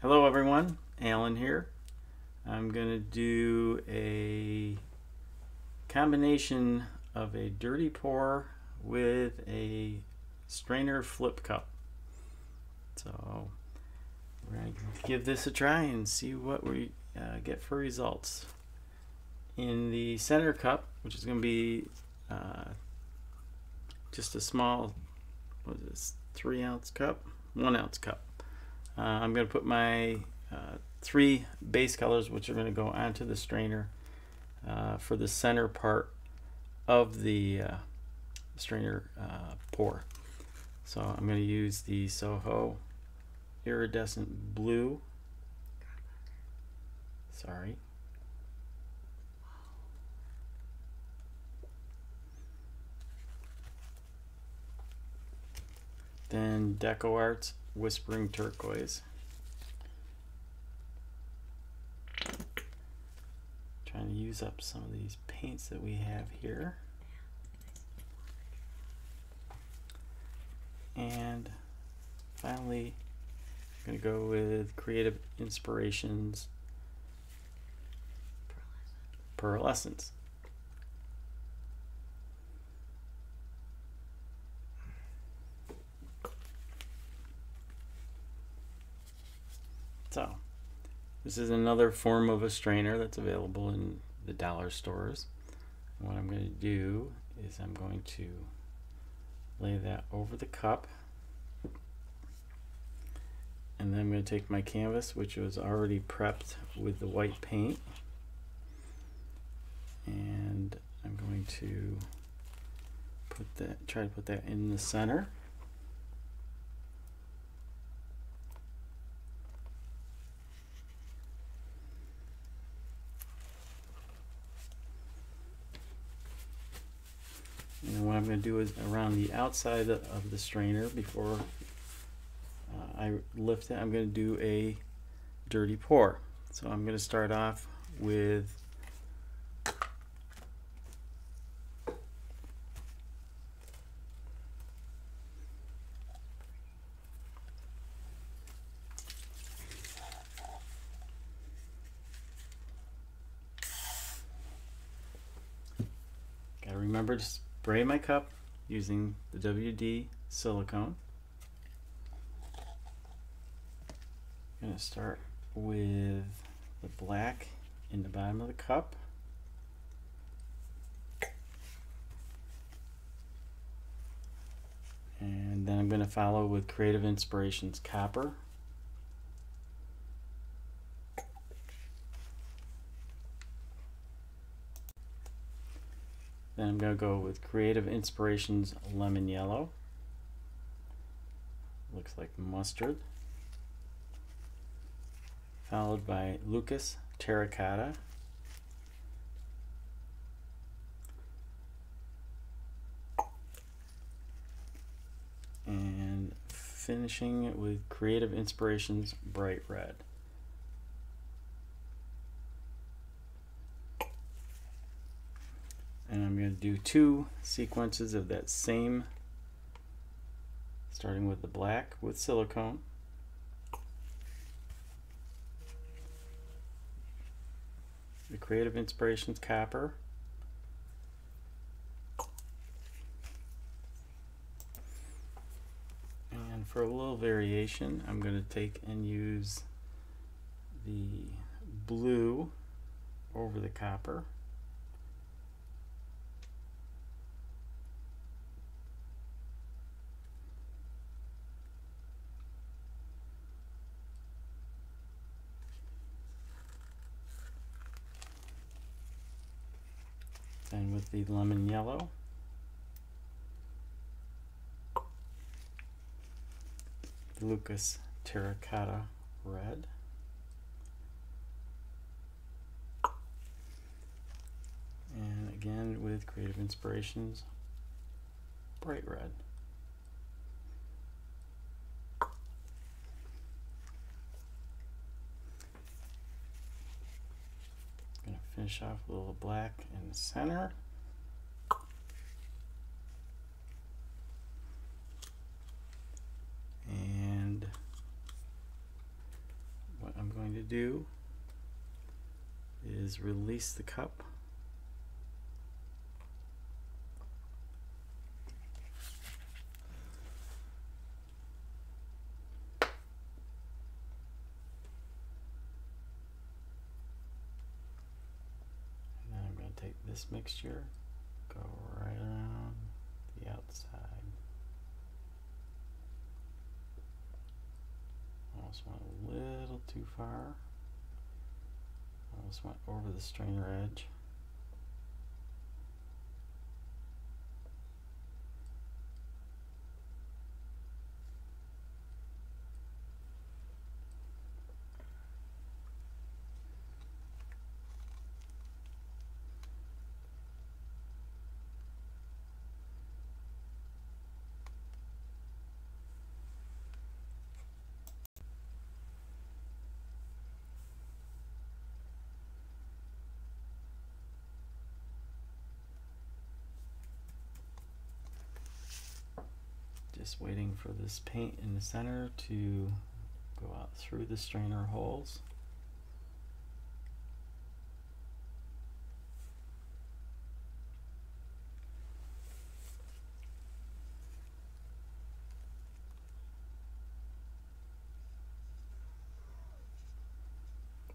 Hello everyone, Allen here. I'm going to do a combination of a dirty pour with a strainer flip cup. So we're going to give this a try and see what we uh, get for results. In the center cup, which is going to be uh, just a small, what is this, three ounce cup, one ounce cup. Uh, I'm going to put my uh, three base colors, which are going to go onto the strainer uh, for the center part of the uh, strainer pour. So I'm going to use the Soho iridescent blue. Sorry. Then Deco Arts Whispering Turquoise. Trying to use up some of these paints that we have here. And finally, I'm going to go with Creative Inspirations Pearlescence. So, this is another form of a strainer that's available in the dollar stores. what I'm going to do is I'm going to lay that over the cup. And then I'm going to take my canvas, which was already prepped with the white paint. And I'm going to put that, try to put that in the center. And what I'm to do is around the outside of the strainer before uh, I lift it, I'm going to do a dirty pour. So I'm going to start off with Gotta remember to spray my cup using the WD silicone. I'm gonna start with the black in the bottom of the cup. And then I'm going to follow with Creative Inspirations Copper. Then I'm going to go with Creative Inspirations Lemon Yellow. Looks like mustard. Followed by Lukas Terracotta. And finishing with Creative Inspirations Bright Red. and I'm going to do two sequences of that same starting with the black with silicone. The Creative Inspirations copper. And for a little variation I'm going to take and use the blue over the copper and with the lemon yellow. Lukas Terracotta Red. And again with Creative Inspirations Bright Red. Finish off with a little black in the center. And what I'm going to do is release the cup. And then I'm going to take this mixture, go right around the outside. Almost went a little too far. Almost went over the strainer edge. Just waiting for this paint in the center to go out through the strainer holes.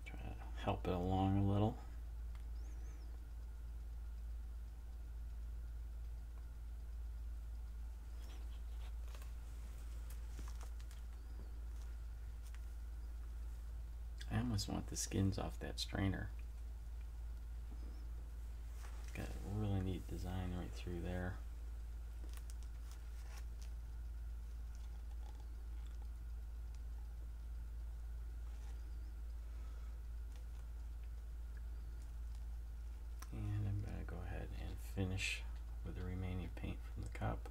Try to help it along a little. I almost want the skins off that strainer. Got a really neat design right through there. And I'm going to go ahead and finish with the remaining paint from the cup.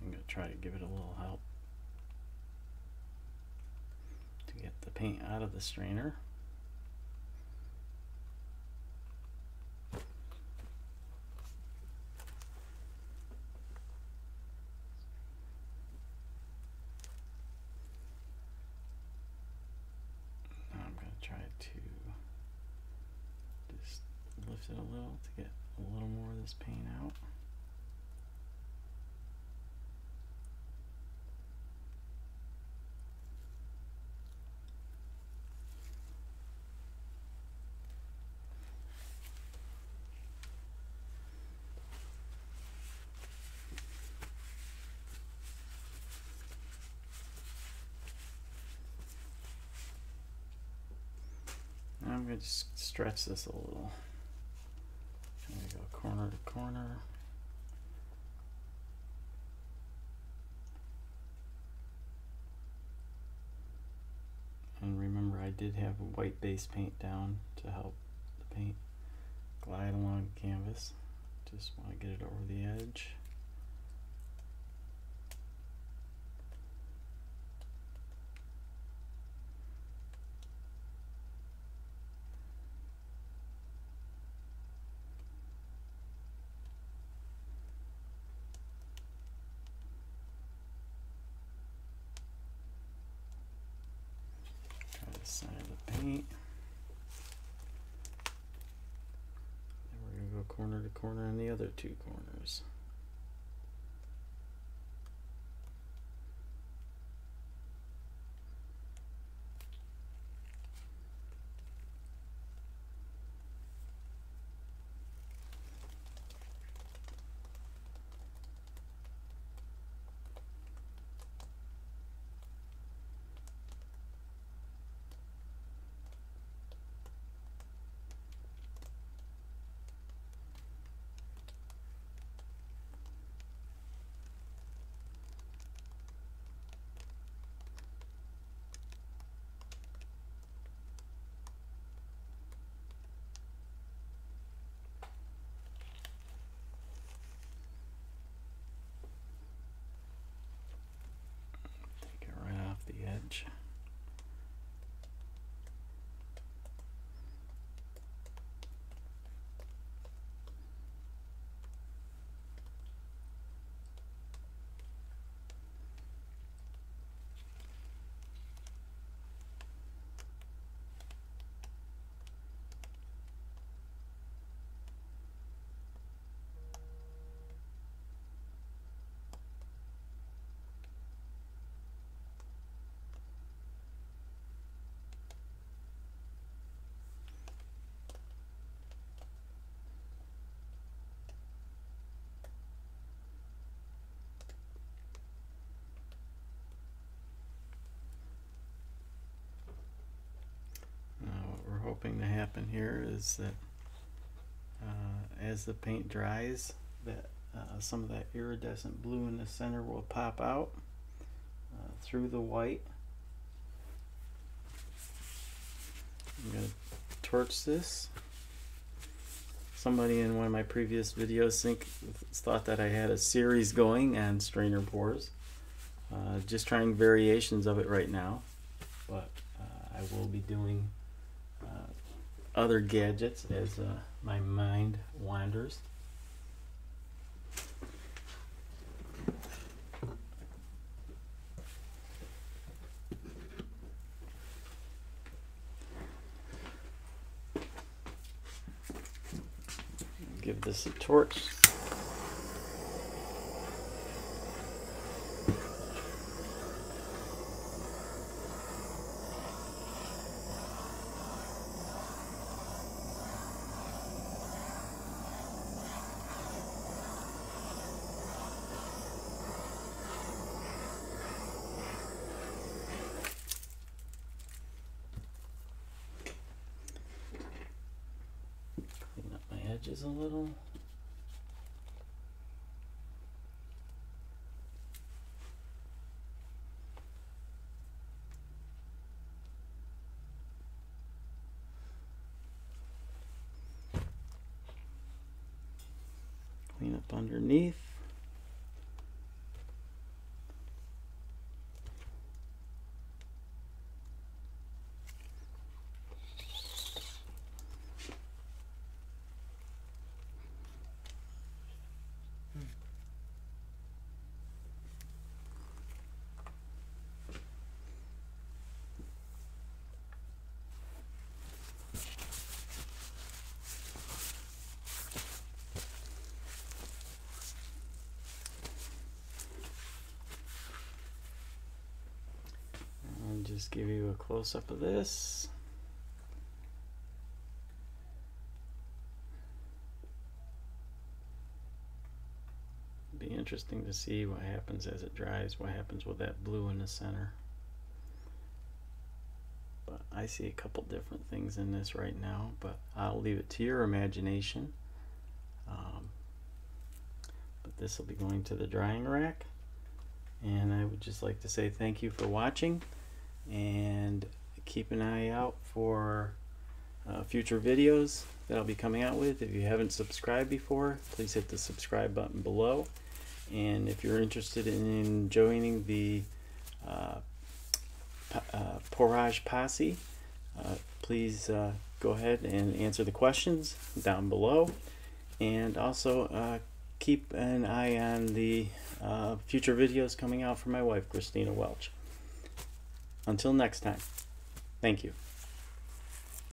I'm going to try to give it a little help to get the paint out of the strainer. Now I'm going to try to just lift it a little to get a little more of this paint out. I'm going to stretch this a little. Going to go corner to corner. And remember I did have white base paint down to help the paint glide along the canvas. Just want to get it over the edge. Try the side of the paint. And we're going to go corner to corner on the other two corners. Hoping to happen here is that uh, as the paint dries, that uh, some of that iridescent blue in the center will pop out uh, through the white. I'm going to torch this. Somebody in one of my previous videos think thought that I had a series going on strainer pours. Uh, just trying variations of it right now, but uh, I will be doing other gadgets as uh, my mind wanders. Give this a torch. Clean my a little. Clean up underneath. And just give you a close up of this. Be interesting to see what happens as it dries, what happens with that blue in the center. But I see a couple different things in this right now, but I'll leave it to your imagination. Um, but this will be going to the drying rack. And I would just like to say thank you for watching and keep an eye out for uh, future videos that I'll be coming out with. If you haven't subscribed before, please hit the subscribe button below. And if you're interested in joining the uh, uh, Pourage Posse, uh, please uh, go ahead and answer the questions down below. And also uh, keep an eye on the future videos coming out from my wife, Christina Welch. Until next time, thank you.